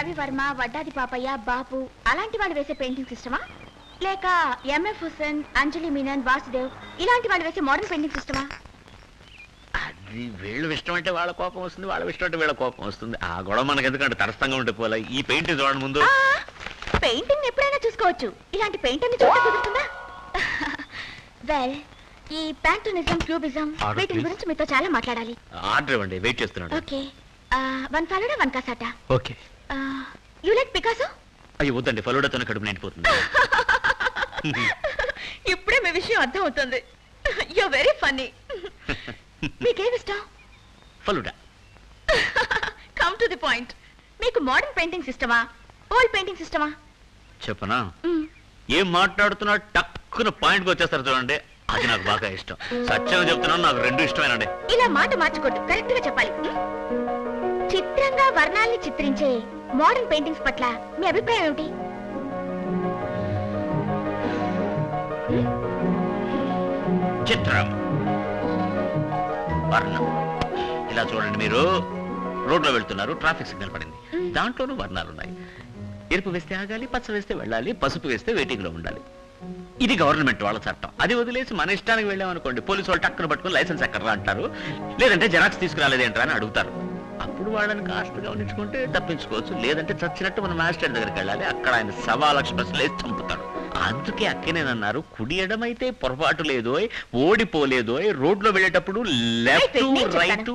రవివర్మ వడ్డాది పాపయ్య బాపు అలాంటి వాళ్ళు వేసే పెయింటింగ్స్ ఇష్టమా? లేక ఎంఎఫ్ హుసేన్ అంజలి మీనన్ వాసుదేవ్ ఇలాంటి వాళ్ళు వేసే మోడర్న్ పెయింటింగ్స్ ఇష్టమా? అది వీళ్ళు ఇష్టం అంటే వాళ్ళ కోపం వస్తుంది వాళ్ళ ఇష్టం అంటే వీళ్ళ కోపం వస్తుంది. ఆ గొడవ మనకి ఎందుకంటే తటస్థంగా ఉంటే పోలే ఈ పెయింట్ చూడండి ముందు. పెయింటింగ్ ఎప్పుడైనా చూసుకోవచ్చు. ఇలాంటి పెయింటింగ్ చూస్తే కుదురుతుందా? వెల్ ఈ ప్యాంటోనిజం క్యూబిజం వీటి. గురించి మీతో చాలా మాట్లాడాలి. ఆర్డర్ ఇవ్వండి వెయిట్ చేస్తున్నాడు okay one falooda one cassata? Okay you like Picasso అయ్యో వద్దండి. ఫలుడాతోనే కడుపు నిండిపోతుంది. ఇప్పుడే మీ విషయం అర్థం అవుతుంది యు వెరీ ఫన్నీ మీకేం ఇష్టం? Falooda. Come to the point మీకు మోడర్న్ పెయింటింగ్స్ ఇష్టమా? ఓల్డ్ పెయింటింగ్స్ ఇష్టమా? చెప్పనా? ఏం మాట్లాడుతున్నా టక్కున పాయింట్కి వచ్చేస్తారు చూడండి. అది నాకు బాగా ఇష్టం. సత్యం చెప్తున్నాను నాకు రెండు ఇష్టమేనండి. ఇలా మాట మార్చుకోవద్దు. కరెక్ట్గా చెప్పాలి? చిత్రంగా వర్ణాల్ని చిత్రించే మోడర్న్ పెయింటింగ్స్ పట్ల మీ అభిప్రాయం ఏమిటి? చిత్రం. వర్ణం. ఇలా చూడండి మీరు. రోడ్లో వెళ్తున్నారు ట్రాఫిక్ సిగ్నల్ పడింది. దాంట్లోనూ వర్ణాలు ఉన్నాయి ఎరుపు వేస్తే ఆగాలి పచ్చ వేస్తే వెళ్ళాలి పసుపు వేస్తే వెయిటింగ్లో ఉండాలి. ఇది గవర్నమెంట్ వాళ్ళ చట్టం. అది వదిలేసి మన ఇష్టానికి వెళ్ళామనుకోండి పోలీసు వాళ్ళు టక్కున పట్టుకుని లైసెన్స్ ఎక్కడ అంటారు? లేదంటే జెరాక్స్ తీసుకురాలేదేంట్రా అని అడుగుతారు. అప్పుడు వాళ్ళని కాస్త గమనించుకుంటే తప్పించుకోవచ్చు. లేదంటే చచ్చినట్టు మన మాస్టర్ దగ్గరికి వెళ్ళాలి. అక్కడ ఆయన సవా లక్ష వేసి చంపుతాడు. అందుకే అక్కనేనన్నారు కుడి ఎడమైతే పొరపాటు లేదోయ్ ఓడిపోలేదోయ్ రోడ్లో వెళ్ళేటప్పుడు లెఫ్ట్. రైట్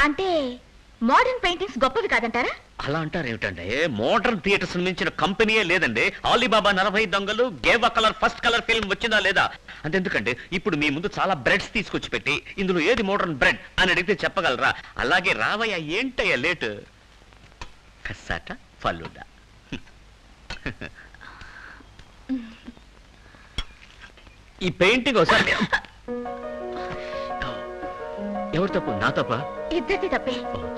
అంటే మోడర్న్ పెయింటింగ్స్ గొప్పవి కాదంటారా? అలా అంటారు ఏమిటంటే మోడర్న్ థియేటర్స్ మించిన కంపెనీయే లేదండి. ఆలీబాబా నలభై దొంగలు గేవ కలర్ ఫస్ట్ కలర్ ఫిల్మ్ వచ్చిందా లేదా? అంతెందుకంటే ఇప్పుడు మీ ముందు చాలా బ్రెడ్స్ తీసుకొచ్చి పెట్టి ఇందులో ఏది మోడర్న్ బ్రెడ్ అని అడిగితే చెప్పగలరా? అలాగే రావయ్య ఏంటయ్యా లేట్? కసాట ఫలుడా ఈ పెయింటింగ్ ఒకసారి ఎవరు తప్పు? నా తప్ప? ఇద్దరిది తప్పే.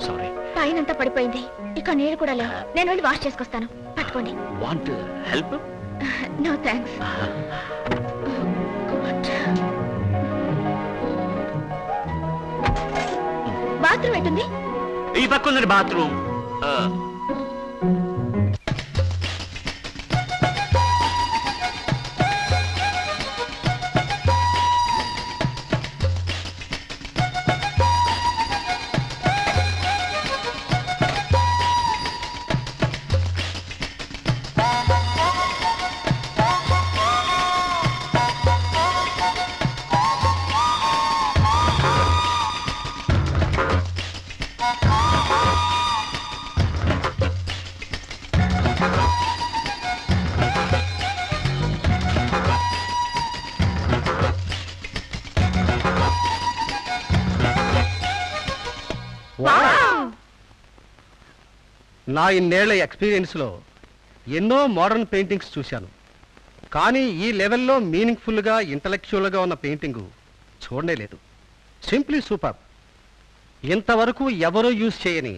సారీ. పైనంతా పడిపోయింది. ఇక నీళ్ళు కూడా లేవు నేను వెళ్ళి వాష్ చేసుకొస్తాను. పట్టుకోండి. Want help? No thanks bathroom ఎటుంది? ఈ పక్క ఉందండి బాత్రూమ్. నా ఇన్నేళ్ళ ఎక్స్పీరియన్స్లో ఎన్నో మోడర్న్ పెయింటింగ్స్ చూశాను. కానీ ఈ లెవెల్లో మీనింగ్ఫుల్గా ఇంటలెక్చువల్గా ఉన్న పెయింటింగు చూడనే లేదు. Simply super! ఇంతవరకు ఎవరూ యూజ్ చేయని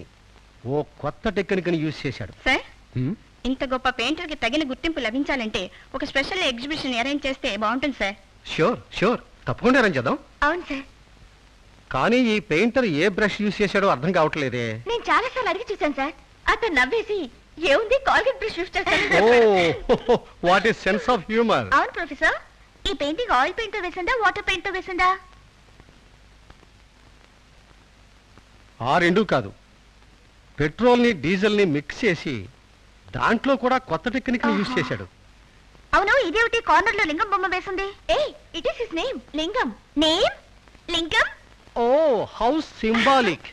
ఓ కొత్త టెక్నిక్ని యూజ్ చేశాడు. సార్ ఇంత గొప్ప పెయింటర్కి తగిన గుర్తింపు లభించాలంటే ఒక స్పెషల్ ఎగ్జిబిషన్ అరేంజ్ చేస్తే బాగుంటుంది సార్. Sure sure. తప్పకుండా అరేంజ్ చేద్దాం. అవును సార్. కానీ ఈ పెయింటర్ ఏ బ్రష్ యూజ్ చేశాడో అర్థం కావట్లేదే. నేను చాలా సార్లు అడిగి చూశాను సార్. అతను నవ్వేసి ఏముంది? కాల్గేట్ బ్రష్ యూస్ చేస్తాను. ఓ what is sense of humour? అవును ప్రొఫెసర్. ఈ పెయింటింగ్ ఆయిల్ పెయింట్తో వేసిందా వాటర్ పెయింట్తో వేసిందా? ఆ రెండు కాదు. పెట్రోల్ని డీజిల్ని మిక్స్ చేసి దాంట్లో కూడా కొత్త టెక్నిక్ని యూజ్ ఆహా. చేశాడు. అవును ఇదేమిటి? కార్నర్లో లింగం బొమ్మ వేసింది. ఏ it is his name Lingam. Name? Lingam? Oh, how symbolic.